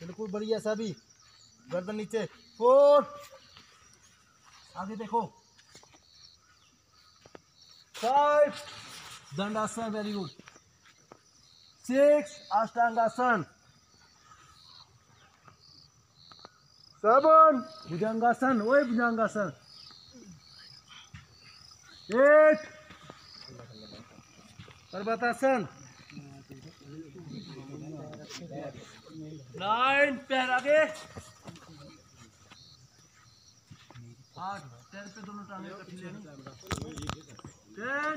बिल्कुल बढ़िया सभी गर्दन नीचे। फोर आगे देखो। Five Dandasana very good six Ashtangasana. Seven Bhujangasana वही भुजंगासन। एट पर्वतासन। नाइन पैर आगे। आठ पैर पे दोनों टांगे टेन।